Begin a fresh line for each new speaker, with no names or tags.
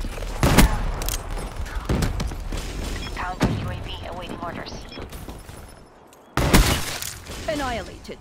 destroyed. Counter UAV awaiting orders.
Annihilated.